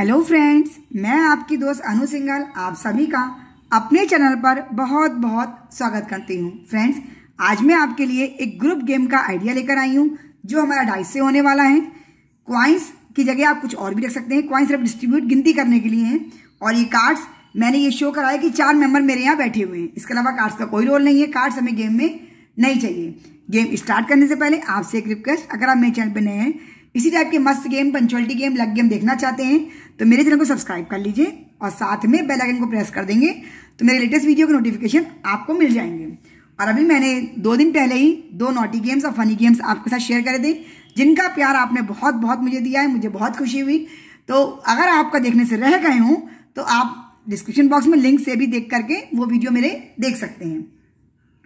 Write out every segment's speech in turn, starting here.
Hello friends मैं आपकी दोस्त अनु सिंघल, आप सभी का अपने चैनल पर बहुत बहुत स्वागत करती हूँ। फ्रेंड्स आज मैं आपके लिए एक ग्रुप गेम का आइडिया लेकर आई हूँ, जो हमारा डाइस से होने वाला है। क्वाइंस की जगह आप कुछ और भी रख सकते हैं। क्वाइंस सिर्फ़ डिस्ट्रीब्यूट गिनती करने के लिए हैं। और ये कार्ड्स मैंने ये शो कराया कि चार मेंबर मेरे यहाँ बैठे हुए हैं। इसके अलावा कार्ड्स का कोई रोल नहीं है। कार्ड्स हमें गेम में नहीं चाहिए। गेम स्टार्ट करने से पहले आपसे एक रिक्वेस्ट अगर आप मेरे चैनल पर नए हैं इसी टाइप के मस्त गेम पंचुअलिटी गेम लग गेम देखना चाहते हैं तो मेरे चैनल को सब्सक्राइब कर लीजिए और साथ में बेल आइकन को प्रेस कर देंगे तो मेरे लेटेस्ट वीडियो के नोटिफिकेशन आपको मिल जाएँगे। और अभी मैंने दो दिन पहले ही दो नोटी गेम्स और फनी गेम्स आपके साथ शेयर करे थे, जिनका प्यार आपने बहुत बहुत मुझे दिया है, मुझे बहुत खुशी हुई। तो अगर आपका देखने से रह गए हूँ तो आप डिस्क्रिप्शन बॉक्स में लिंक से भी देख करके वो वीडियो मेरे देख सकते हैं।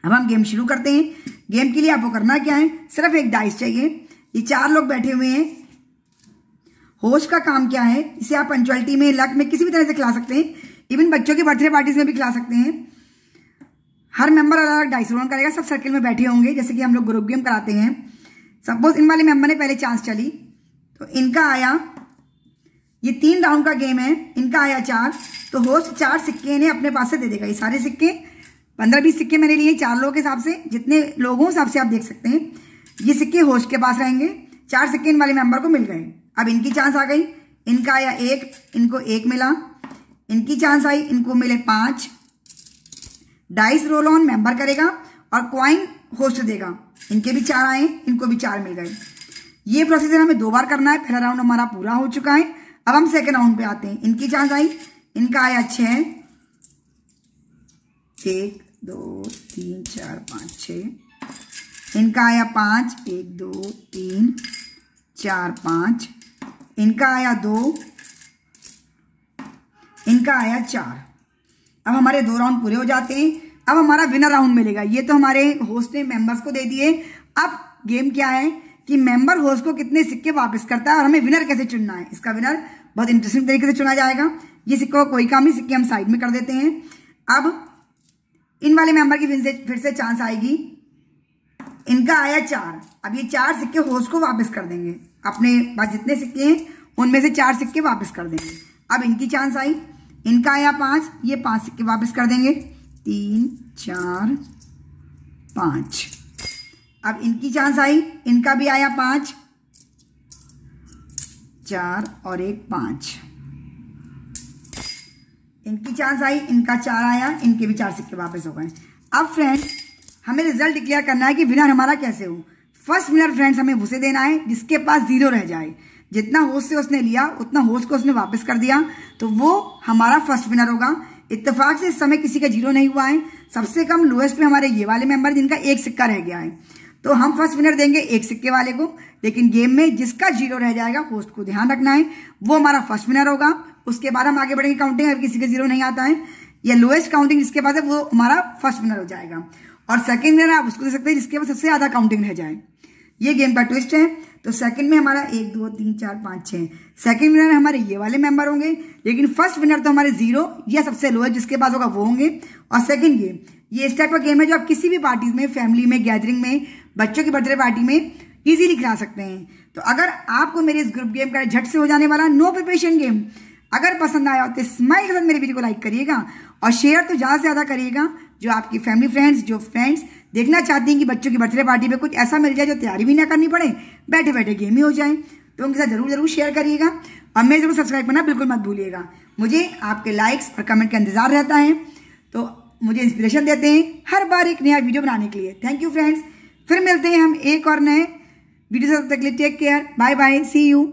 अब हम गेम शुरू करते हैं। गेम के लिए आपको करना क्या है? सिर्फ़ एक डाइस चाहिए। ये चार लोग बैठे हुए हैं। होश का काम क्या है? इसे आप पंचुअलिटी में लक में किसी भी तरह से खिला सकते हैं। इवन बच्चों की बर्थडे पार्टीज़ में भी खिला सकते हैं। हर मेंबर अलग अलग डाइस रोल करेगा, सब सर्किल में बैठे होंगे, जैसे कि हम लोग ग्रुप गेम कराते हैं। सपोज़ इन वाले मेंबर ने पहले चांस चली तो इनका आया, ये तीन राउंड का गेम है, इनका आया चार तो होस्ट चार सिक्के इन्हें अपने पास से दे देगा। ये सारे सिक्के, पंद्रह बीस सिक्के मैंने लिए चार लोगों के हिसाब से, जितने लोगों हिसाब से आप देख सकते हैं। ये सिक्के होस्ट के पास रहेंगे। चार सिक्के इन वाले मेंबर को मिल गए। अब इनकी चांस आ गई। इनका आया एक, इनको एक मिला। इनकी चांस आई, इनको मिले पाँच। डाइस रोल ऑन मेंबर करेगा और क्वाइन होस्ट देगा। इनके भी चार आए, इनको भी चार मिल गए। ये प्रोसीजर हमें दो बार करना है। पहला राउंड हमारा पूरा हो चुका है। अब हम सेकेंड राउंड पे आते हैं। इनकी चांस आई। इनका आया छ एक, दो, तीन, चार, पाँच छ इनका आया पाँच, एक, दो, तीन, चार, पाँच। इनका आया दो, इनका आया चार। अब हमारे दो राउंड पूरे हो जाते हैं। अब हमारा विनर राउंड मिलेगा। ये तो हमारे होस्ट ने मेंबर्स को दे दिए। अब गेम क्या है कि मेंबर होस्ट को कितने सिक्के वापस करता है और हमें विनर कैसे चुनना है? इसका विनर बहुत इंटरेस्टिंग तरीके से चुना जाएगा। ये सिक्कों का कोई काम नहीं, सिक्के हम साइड में कर देते हैं। अब इन वाले मेंबर की फिर से फिर से चांस आएगी। इनका आया चार। अब ये चार सिक्के होस्ट को वापस कर देंगे। अपने पास जितने सिक्के हैं, उनमें से चार सिक्के वापस कर देंगे। अब इनकी चांस आई। इनका आया पाँच, ये पाँच सिक्के वापस कर देंगे। तीन, चार, पाँच। अब इनकी चांस आई। इनका भी आया पाँच। चार और एक पाँच। इनकी चांस आई। इनका चार आया। इनके भी चार सिक्के वापस हो गए। अब फ्रेंड्स हमें रिज़ल्ट डिक्लेयर करना है कि विनर हमारा कैसे हो? फ़र्स्ट विनर फ्रेंड्स हमें उसे देना है, जिसके पास ज़ीरो रह जाए। जितना होस्ट से उसने लिया, उतना होस्ट को उसने वापस कर दिया तो वो हमारा फ़र्स्ट विनर होगा। इत्तेफाक से इस समय किसी का ज़ीरो नहीं हुआ है। सबसे कम लोएस्ट पे हमारे ये वाले मेंबर जिनका एक सिक्का रह गया है। तो हम फ़र्स्ट विनर देंगे एक सिक्के वाले को, लेकिन गेम में जिसका ज़ीरो रह जाएगा होस्ट को ध्यान रखना है। वो हमारा फ़र्स्ट विनर होगा। उसके बाद हम आगे बढ़ेंगे काउंटिंग अगर किसी का ज़ीरो नहीं आता है, या लोएस्ट काउंटिंग जिसके पास है, वो हमारा फ़र्स्ट विनर हो जाएगा। और सेकंड विनर आप उसको दे सकते हैं जिसके पास सबसे ज़्यादा काउंटिंग रह जाए। ये गेम का ट्विस्ट है। तो सेकंड में हमारा एक, दो, तीन, चार, पाँच, छह। सेकंड विनर हमारे ये वाले मेंबर होंगे। लेकिन फ़र्स्ट विनर तो हमारे ज़ीरो या सबसे लोएस्ट जिसके पास होगा वो होंगे। और सेकंड गेम ये इस टाइप का गेम है जो आप किसी भी पार्टी में फैमिली में गैदरिंग में, बच्चों की बर्थडे पार्टी में इजीली खिला सकते हैं। तो अगर आपको मेरे इस ग्रुप गेम का झट से हो जाने वाला नो प्रिपरेशन गेम अगर पसंद आया हो तो स्माइल के साथ मेरे वीडियो को लाइक करिएगा और शेयर तो ज़्यादा से ज़्यादा करिएगा। जो आपकी फैमिली फ्रेंड्स जो फ्रेंड्स देखना चाहती हैं कि बच्चों की बर्थडे पार्टी में कुछ ऐसा मिल जाए जो तैयारी भी ना करनी पड़े बैठे बैठे गेम ही हो जाए तो उनके साथ ज़रूर ज़रूर शेयर करिएगा और मेरे ज़रूर सब्सक्राइब करना बिल्कुल मत भूलिएगा। मुझे आपके लाइक्स और कमेंट का इंतज़ार रहता है तो मुझे इंस्पिरेशन देते हैं हर बार एक नया वीडियो बनाने के लिए। थैंक यू फ्रेंड्स फिर मिलते हैं हम एक और नए वीडियो से तक लिए take care bye bye see you